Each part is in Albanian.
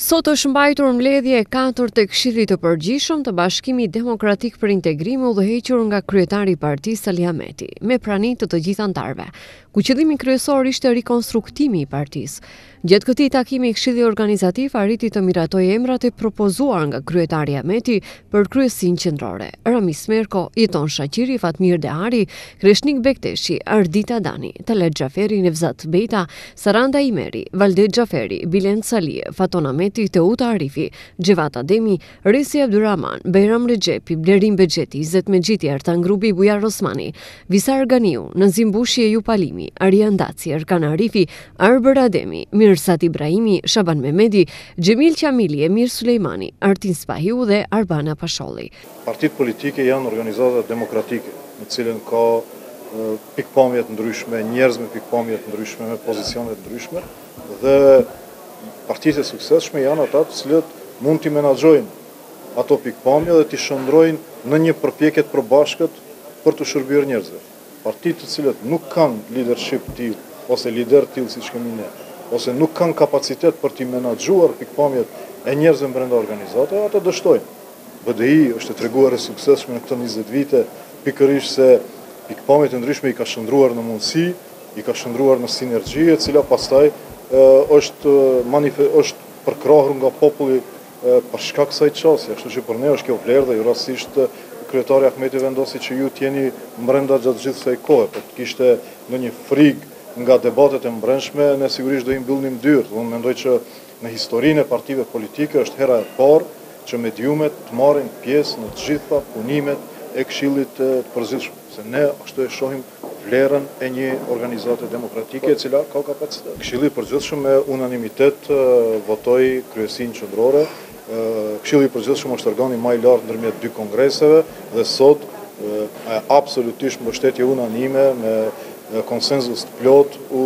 Sot është mbajtur mbledhje e katërt e Këshillit të Përgjithshëm të Bashkimit Demokratik për Integrim udhëhequr nga kryetari i partisë Ali Ahmeti, me prani të të gjithë anëtarëve, ku qëllimi kryesor ishte rikonstruktimi i partisë. Gjatë këtij takimi Këshilli Organizativ arriti të miratojë emrat e propozuar nga kryetari Ahmeti Për kryesinë qendrore, Ramiz Merko, Jeton Shaqiri, Fatmir Dehari, Kreshnik Bekteshi, Ardita Dani, Talat Xhaferi, Nevzat Bejta, Saranda Imeri, Valdet Xhaferi, Bilen Saliji, Faton Ahmeti, Teuta Arifi, Xhevat Ademi, Resi Abdurahman, Bajram Rexhepi, Blerim Bexheti, Izet Mexhiti, Artan Grubi, Bujar Osmani, Visar Ganiu, Nazim Bushi, Ejup Alimi, Arian Daci, Erkan Arifi, Arbër Ademi, Mirsat Ibrahimi, Shaban Mehmedi, Xhemil Qamili, Emir Sulejmani, Artin Spahiu dhe Arbana Pasholli. Partitë politike janë organizata demokratike, në cilën ka pikëpamje të ndryshme, njerëz me pikëpamje të ndryshme, me pozicione të ndryshme dhe partitë e suksesshme janë ata të cilat mund t'i menaxhojnë ato pikëpamje dhe t'i shndërrojnë në një përpjekje të përbashkët për t'u shërbyer njerëzve. Partitë të cilat nuk kanë lidership të tillë ose liderë të tillë siç kemi ne, ose nuk kanë kapacitet për t'i menaxhuar pikëpamjet e njerëzve brenda organizatës, ato dështojnë. BDI është treguar e suksesshme në këto njëzet vite pikërisht se pikëpamjet e ndryshme i ka shndërruar në mundësi, i ka shndërruar në sinergji e cila pastaj është është përkrahur nga populli për shkak të kësaj qasje, ashtu që për ne është kjo vlerë dhe jo rastësisht kryetari Ahmeti vendosi që ju të jeni brenda gjatë gjithë kësaj kohe, po të kishte ndonjë frikë nga debatet e mbrendshme, ne sigurisht do i mbyllnim dyert dhe unë mendoj që në historinë e partive politike është hera e parë që mediumet të marrin pjesë në të gjitha punimet e Këshillit të Përgjithshëm, se ne ashtu e shohim vlerën e një organizate demokratike e cila ka kapacitet. Këshilli i Përgjithshëm me unanimitet votoi kryesinë qendrore. Këshilli i Përgjithshëm është organi ma i lartë ndërmjet dy kongreseve dhe sot absolutisht mbështetje unanime me konsenzus të plotë u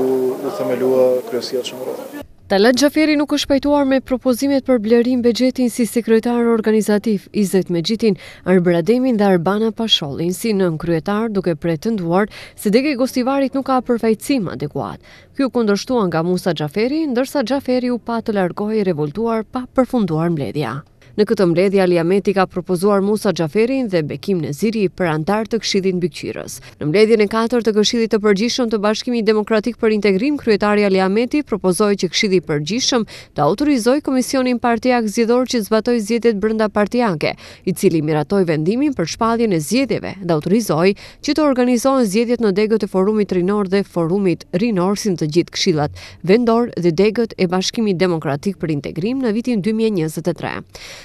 themelua kryesia qendrore. Talat Xhaferi nuk është pajtuar me propozimet për Blerim Bexhetin si sekretar organizativ, Izet Mexhitin, Arbër Ademin dhe Arbana Pashollin si nënkryetarë duke pretenduar se dega e Gostivarit nuk ka përfaqësim adekuat. Kjo u kundërshtua nga Musa Xhaferi, ndërsa Xhaferi u pa të largohej i revoltuar pa përfunduar mbledhja. Në këtë mbledhje Ali Ahmeti ka propozuar Musa Xhaferin dhe Bekim Neziri për anëtarë të Këshillit Mbikëqyrës. Në mbledhjen e katërt të Këshillit të Përgjithshëm të Bashkimit Demokratik për Integrim, kryetari Ali Ahmeti propozoi që Këshilli i Përgjithshëm të autorizojë komisionin partiak zgjedhor që të zbatojë zgjedhjet brendapartiake, i cili miratoi vendimin për shpalljen e zgjedhjeve dhe autorizoi që të organizohen zgjedhjet në degët e Forumit Rinor dhe Forumit Rinor si në të gjithë këshillat vendor dhe degët e Bashkimit Demokratik për Integrim në vitin dy mijë e njëzet e tre.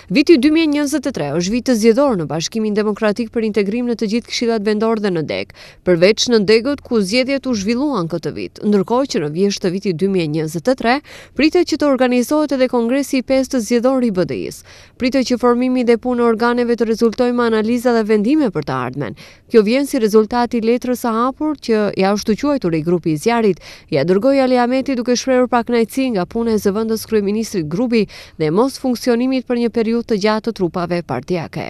Viti dy mijë e njëzet e tre është vit zgjedhor në Bashkimin Demokratik për Integrim në të gjithë këshillat vendor dhe në degë, përveç në degët ku zgjedhjet u zhvilluan këtë vit, ndërkohë që në vjeshtë të vitit dy mijë e njëzet e tre pritet që të organizohet edhe Kongresi i pestë Zgjedhor i BDI-së. Pritet që formimi dhe puna e organeve të rezultojë me analiza dhe vendime për të ardhmen, Kjo vjen si rezultat i letrës së hapur që i ashtuquajturi Grupi i Zjarrit ia dërgoi Ali Ahmetit duke shprehur pakënaqësi nga puna e zëvendëskryeministrit Grubi dhe mosfunksionimit për një periudhë të gjatë të trupave partiake.